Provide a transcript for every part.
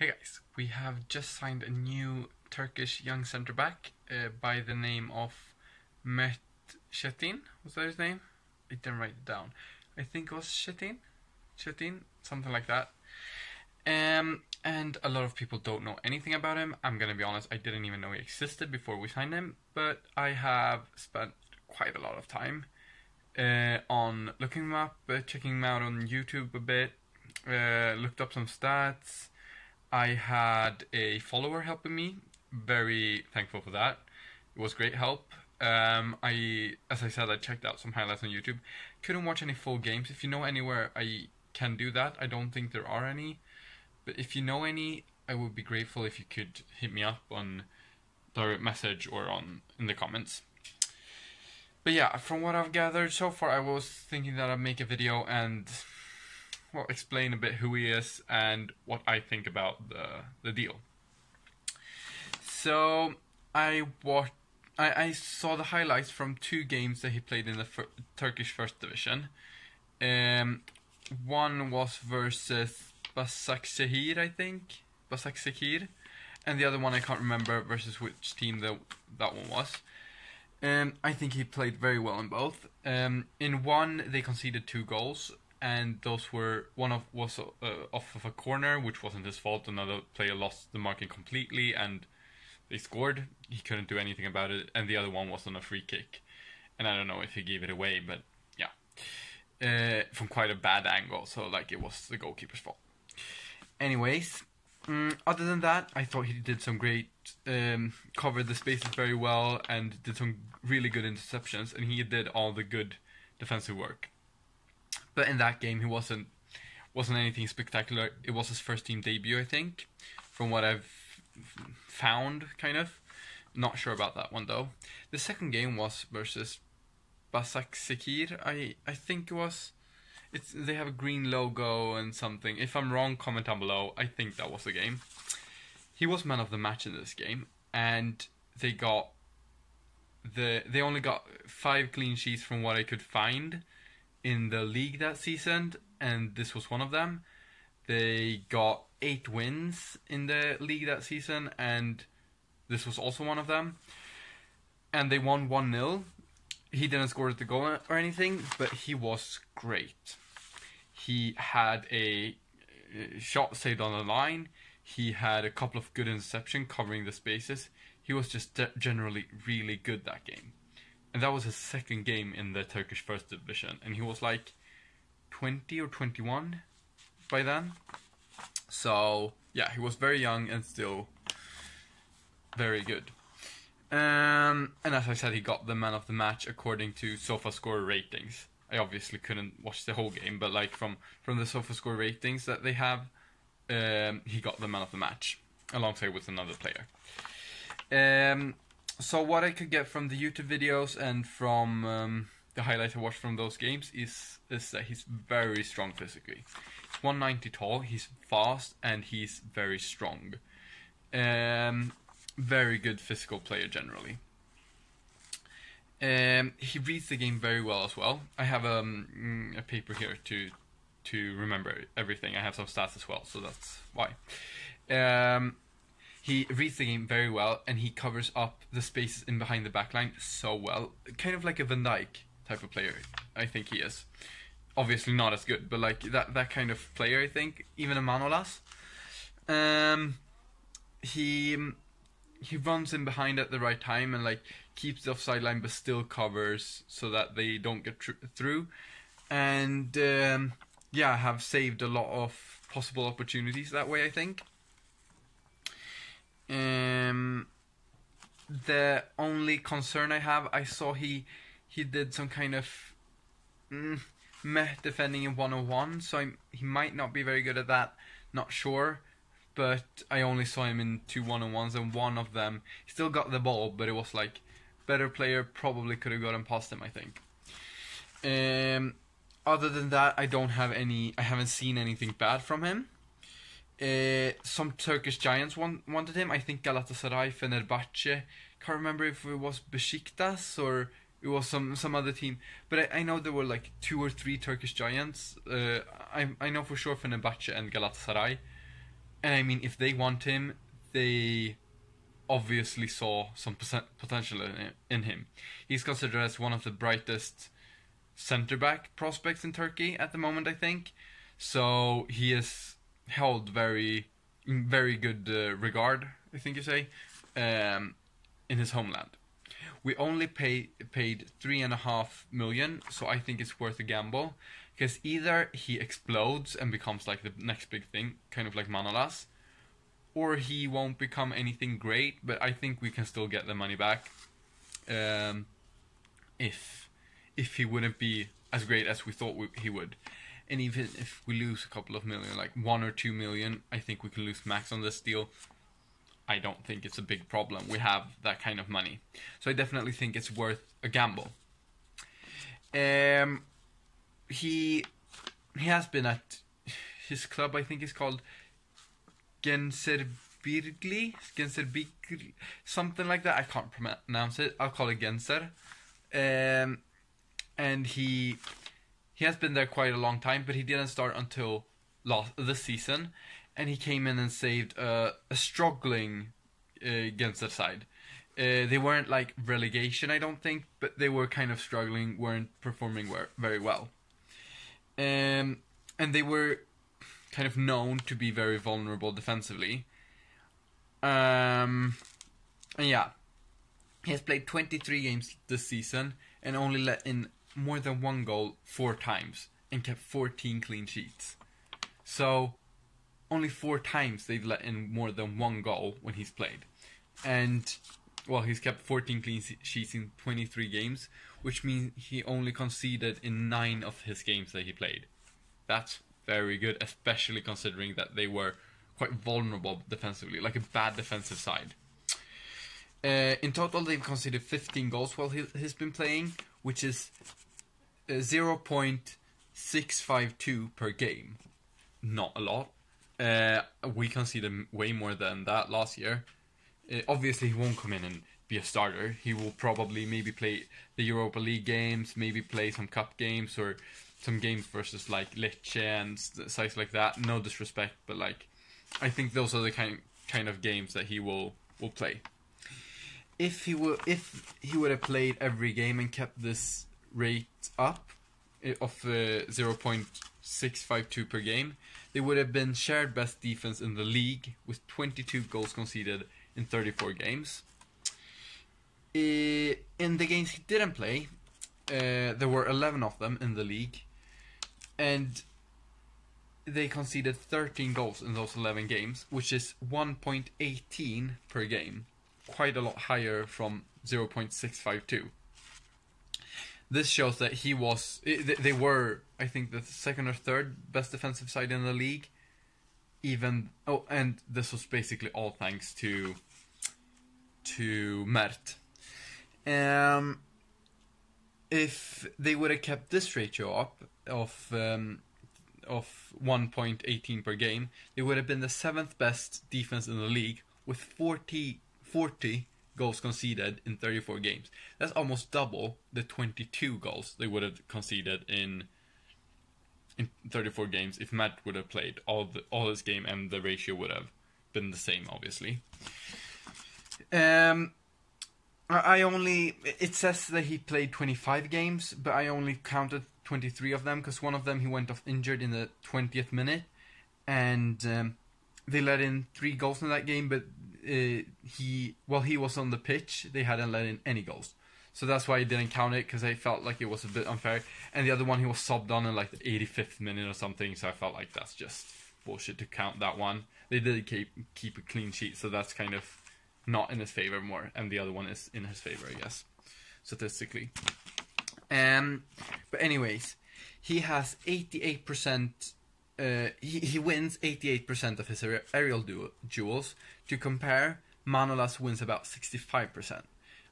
Hey guys, we have just signed a new Turkish young centre back uh, by the name of Mert Cetin. Was that his name? I didn't write it down. I think it was Cetin, Shetin, something like that. Um, and a lot of people don't know anything about him. I'm gonna be honest, I didn't even know he existed before we signed him, but I have spent quite a lot of time uh, on looking him up, uh, checking him out on YouTube a bit, uh, looked up some stats. I had a follower helping me. Very thankful for that. It was great help. Um, I, as I said, I checked out some highlights on YouTube. Couldn't watch any full games. If you know anywhere I can do that, I don't think there are any. But if you know any, I would be grateful if you could hit me up on direct message or on in the comments. But yeah, from what I've gathered so far, I was thinking that I'd make a video and well explain a bit who he is and what I think about the the deal. So I watched. I, I saw the highlights from two games that he played in the Turkish First Division. Um, one was versus Başakşehir, I think. Başakşehir. And the other one I can't remember versus which team the, that one was. Um, I think he played very well in both. Um, in one, they conceded two goals, and those were one of was uh, off of a corner, which wasn't his fault. Another player lost the marking completely, and they scored. He couldn't do anything about it, and the other one was on a free kick, and I don't know if he gave it away, but yeah, uh, from quite a bad angle. So like it was the goalkeeper's fault. Anyways, mm, other than that, I thought he did some great, um, covered the spaces very well, and did some really good interceptions, and he did all the good defensive work. But in that game, he wasn't wasn't anything spectacular. It was his first team debut, I think, from what I've found, kind of. Not sure about that one though. The second game was versus Başakşehir. I I think it was. It's they have a green logo and something. If I'm wrong, comment down below. I think that was the game. He was man of the match in this game, and they got the they only got five clean sheets from what I could find in the league that season, and this was one of them. They got eight wins in the league that season, and this was also one of them. And they won 1 0. He didn't score the goal or anything, but he was great. He had a shot saved on the line. He had a couple of good interception covering the spaces. He was just generally really good that game. And that was his second game in the Turkish First Division. And he was like 20 or 21 by then. So, yeah, he was very young and still very good. Um, and as I said, he got the man of the match according to SofaScore ratings. I obviously couldn't watch the whole game, but like from from the SofaScore ratings that they have, um, he got the man of the match alongside with another player. Um, so what I could get from the YouTube videos and from um, the highlights I watched from those games is is that he's very strong physically. He's 190 tall, he's fast, and he's very strong. Um, very good physical player generally. Um, he reads the game very well as well. I have um, a paper here to to remember everything. I have some stats as well, so that's why. Um, he reads the game very well, and he covers up the spaces in behind the backline so well. Kind of like a Van Dijk type of player, I think he is. Obviously not as good, but like that that kind of player, I think. Even a Manolas. Um, he he runs in behind at the right time and like keeps the offside line, but still covers so that they don't get tr- through. And um, yeah, have saved a lot of possible opportunities that way. I think. Um, the only concern I have, I saw he he did some kind of mm, meh defending in one on one, so I'm, he might not be very good at that. Not sure, but I only saw him in two one on ones, and one of them he still got the ball, but it was like better player probably could have gotten past him. I think. Um, other than that, I don't have any. I haven't seen anything bad from him. Uh, some Turkish giants want, wanted him. I think Galatasaray, Fenerbahce. Can't remember if it was Besiktas or it was some some other team. But I, I know there were like two or three Turkish giants. Uh, I I know for sure Fenerbahce and Galatasaray and I mean, if they want him, they obviously saw some potential in, in him. He's considered as one of the brightest center back prospects in Turkey at the moment, I think. So he is held very, very good uh, regard, I think you say, um, in his homeland. We only pay, paid three and a half million, so I think it's worth a gamble. Because either he explodes and becomes like the next big thing, kind of like Manolas, or he won't become anything great, but I think we can still get the money back. Um, if if he wouldn't be as great as we thought we, he would. And even if we lose a couple of million, like one or two million, I think we can lose max on this deal. I don't think it's a big problem. We have that kind of money. So I definitely think it's worth a gamble. Um, he he has been at his club. I think it's called Genserbirgli, Genserbirgli, something like that. I can't pronounce it. I'll call it Genser. Um, and he he has been there quite a long time, but he didn't start until last this season, and he came in and saved uh, a struggling uh, Genser side. Uh, they weren't like relegation, I don't think, but they were kind of struggling, weren't performing very well. Um, and they were kind of known to be very vulnerable defensively. Um, and yeah, he has played 23 games this season and only let in more than one goal four times and kept 14 clean sheets. So, only four times they've let in more than one goal when he's played. And, well, he's kept 14 clean sheets in 23 games, which means he only conceded in nine of his games that he played. That's very good, especially considering that they were quite vulnerable defensively, like a bad defensive side. Uh, in total, they've conceded 15 goals while he, has been playing, which is uh, 0.652 per game. Not a lot. Uh, we conceded way more than that last year. Uh, obviously, he won't come in and be a starter. He will probably maybe play the Europa League games, maybe play some cup games or some games versus like Lecce and sites like that. No disrespect, but like I think those are the kind kind of games that he will will play if he would if he would have played every game and kept this rate up eh, of uh, 0.652 per game, they would have been shared best defense in the league with 22 goals conceded in 34 games. Uh, in the games he didn't play, uh, there were 11 of them in the league, and they conceded 13 goals in those 11 games, which is 1.18 per game quite a lot higher from 0.652. This shows that he was. They were, I think, the second or third best defensive side in the league. Even oh, and this was basically all thanks to to Mert. Um, if they would have kept this ratio up of um, of 1.18 per game, they would have been the seventh best defense in the league with 40 40 goals conceded in 34 games. That's almost double the 22 goals they would have conceded in in 34 games if Matt would have played all the, all his game and the ratio would have been the same obviously. Um I only it says that he played 25 games, but I only counted 23 of them because one of them he went off injured in the 20th minute and um, they let in 3 goals in that game, but uh, he while he was on the pitch, they hadn't let in any goals. So that's why I didn't count it because I felt like it was a bit unfair. And the other one, he was subbed on in like the 85th minute or something. So I felt like that's just bullshit to count that one. They did keep keep a clean sheet, so that's kind of not in his favor more. And the other one is in his favor, I guess, statistically. Um, but anyways, he has 88% uh, he, he wins 88% of his aerial du- duels. To compare, Manolas wins about 65%.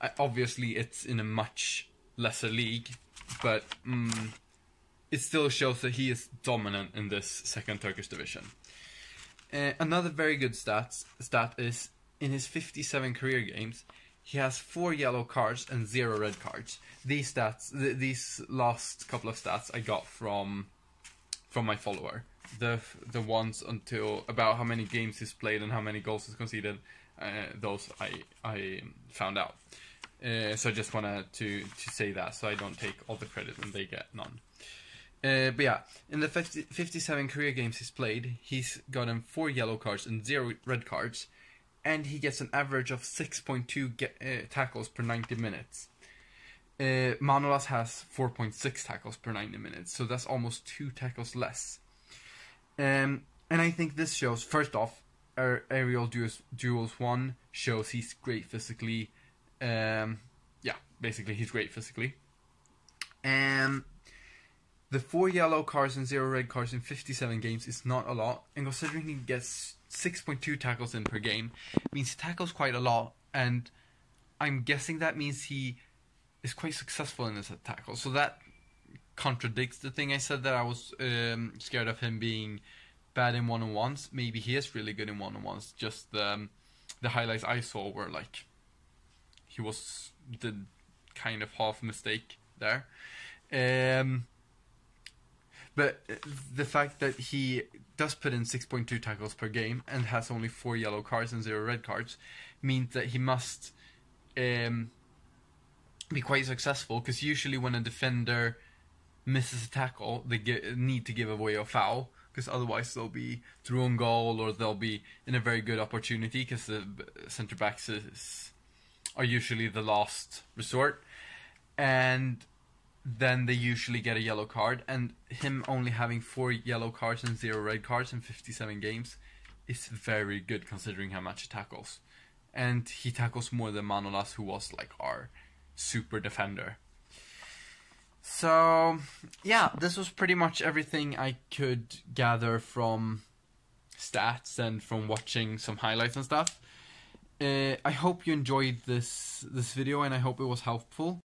Uh, obviously, it's in a much lesser league, but um, it still shows that he is dominant in this second Turkish division. Uh, another very good stats, stat is in his 57 career games, he has four yellow cards and zero red cards. These stats, th- these last couple of stats, I got from from my follower the the ones until about how many games he's played and how many goals he's conceded. Uh, those I I found out. Uh, so I just wanted to to say that so I don't take all the credit and they get none. Uh, but yeah, in the 50, 57 career games he's played, he's gotten four yellow cards and zero red cards, and he gets an average of 6.2 get, uh, tackles per 90 minutes. Uh, Manolas has 4.6 tackles per 90 minutes, so that's almost two tackles less. Um, and I think this shows, first off, aerial duels, duels 1 shows he's great physically. Um, yeah, basically, he's great physically. Um, the four yellow cards and zero red cards in 57 games is not a lot, and considering he gets 6.2 tackles in per game, means he tackles quite a lot, and I'm guessing that means he is quite successful in his tackle. So that contradicts the thing I said that I was um, scared of him being bad in one on ones. Maybe he is really good in one on ones. Just the um, the highlights I saw were like he was the kind of half mistake there. Um, but the fact that he does put in 6.2 tackles per game and has only four yellow cards and zero red cards means that he must um, be quite successful because usually when a defender misses a tackle, they get, need to give away a foul because otherwise they'll be through on goal or they'll be in a very good opportunity because the centre backs is, are usually the last resort. And then they usually get a yellow card. And him only having four yellow cards and zero red cards in 57 games is very good considering how much he tackles. And he tackles more than Manolas, who was like our super defender. So, yeah, this was pretty much everything I could gather from stats and from watching some highlights and stuff. Uh, I hope you enjoyed this this video and I hope it was helpful.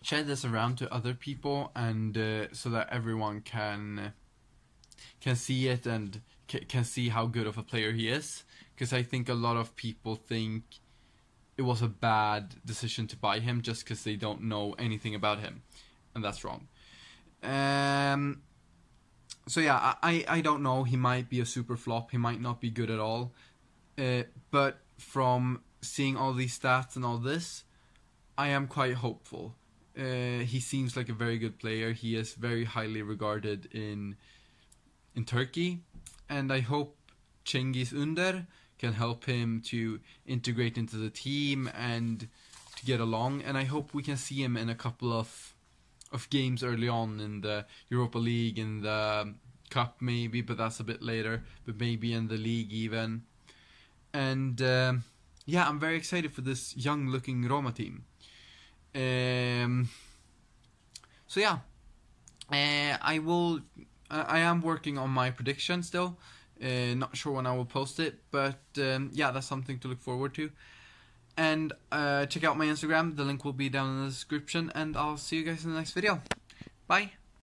Share this around to other people and uh, so that everyone can can see it and can see how good of a player he is. Because I think a lot of people think it was a bad decision to buy him just because they don't know anything about him and that's wrong. Um so yeah I, I don't know. He might be a super flop. He might not be good at all. Uh, but from seeing all these stats and all this I am quite hopeful. Uh, he seems like a very good player. He is very highly regarded in in Turkey, and I hope Cengiz Under can help him to integrate into the team and to get along. And I hope we can see him in a couple of of games early on in the Europa League, in the Cup maybe, but that's a bit later. But maybe in the league even. And um, yeah, I'm very excited for this young-looking Roma team. Um, so yeah, uh, I will. I am working on my prediction still. Uh, not sure when I will post it, but um, yeah, that's something to look forward to. And uh, check out my Instagram. The link will be down in the description. And I'll see you guys in the next video. Bye.